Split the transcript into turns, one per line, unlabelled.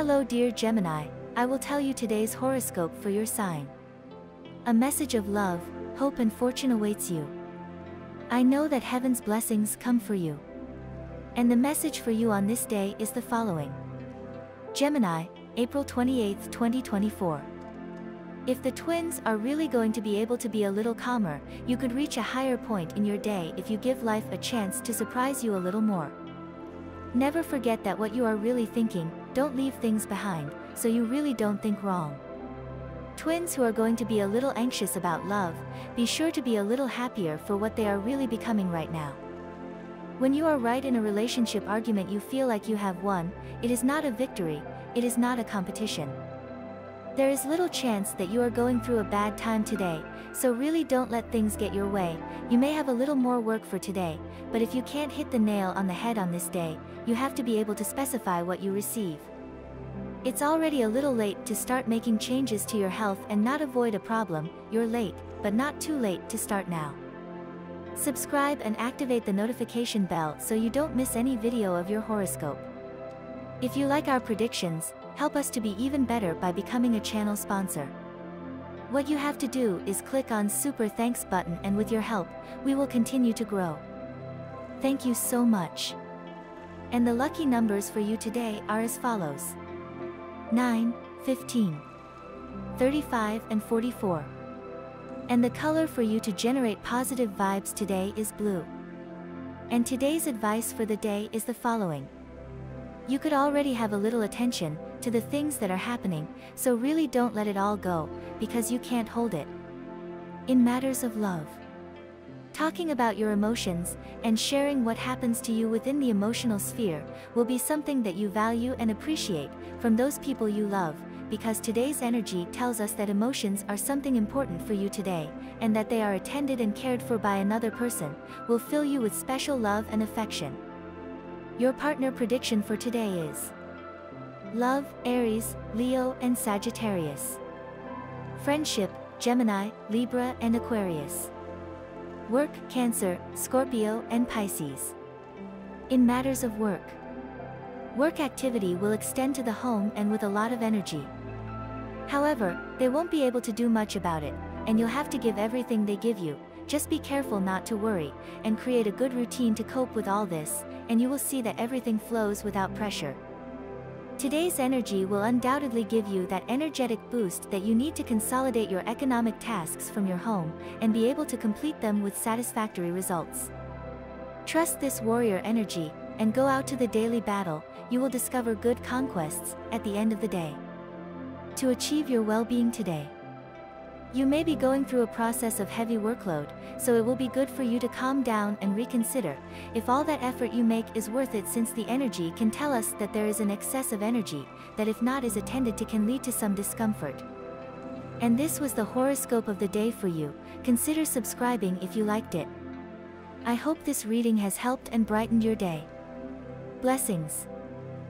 Hello dear Gemini, I will tell you today's horoscope for your sign. A message of love, hope and fortune awaits you. I know that heaven's blessings come for you. And the message for you on this day is the following. Gemini, April 28, 2024. If the twins are really going to be able to be a little calmer, you could reach a higher point in your day if you give life a chance to surprise you a little more. Never forget that what you are really thinking, don't leave things behind, so you really don't think wrong. Twins who are going to be a little anxious about love, be sure to be a little happier for what they are really becoming right now. When you are right in a relationship argument you feel like you have won, it is not a victory, it is not a competition. There is little chance that you are going through a bad time today, so really don't let things get your way, you may have a little more work for today, but if you can't hit the nail on the head on this day, you have to be able to specify what you receive. It's already a little late to start making changes to your health and not avoid a problem, you're late, but not too late to start now. Subscribe and activate the notification bell so you don't miss any video of your horoscope. If you like our predictions, help us to be even better by becoming a channel sponsor. What you have to do is click on super thanks button and with your help, we will continue to grow. Thank you so much. And the lucky numbers for you today are as follows. 9, 15, 35 and 44. And the color for you to generate positive vibes today is blue. And today's advice for the day is the following. You could already have a little attention to the things that are happening, so really don't let it all go, because you can't hold it. In matters of love. Talking about your emotions, and sharing what happens to you within the emotional sphere, will be something that you value and appreciate, from those people you love, because today's energy tells us that emotions are something important for you today, and that they are attended and cared for by another person, will fill you with special love and affection. Your partner prediction for today is Love, Aries, Leo and Sagittarius. Friendship, Gemini, Libra and Aquarius. Work, Cancer, Scorpio, and Pisces. In matters of work. Work activity will extend to the home and with a lot of energy. However, they won't be able to do much about it, and you'll have to give everything they give you, just be careful not to worry, and create a good routine to cope with all this, and you will see that everything flows without pressure. Today's energy will undoubtedly give you that energetic boost that you need to consolidate your economic tasks from your home and be able to complete them with satisfactory results. Trust this warrior energy and go out to the daily battle, you will discover good conquests at the end of the day. To achieve your well-being today. You may be going through a process of heavy workload, so it will be good for you to calm down and reconsider if all that effort you make is worth it since the energy can tell us that there is an excess of energy, that if not is attended to can lead to some discomfort. And this was the horoscope of the day for you, consider subscribing if you liked it. I hope this reading has helped and brightened your day. Blessings.